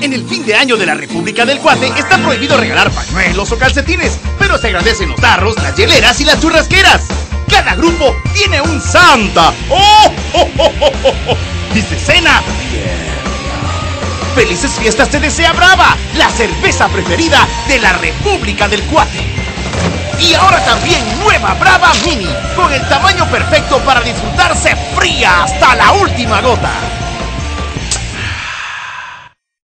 En el fin de año de la República del Cuate está prohibido regalar pañuelos o calcetines, pero se agradecen los tarros, las hieleras y las churrasqueras. Cada grupo tiene un Santa. ¡Oh! oh, oh, oh, cena. ¡Felices fiestas te desea Brava! La cerveza preferida de la República del Cuate. Y ahora también nueva Brava Mini, con el tamaño perfecto para disfrutarse fría hasta la última gota.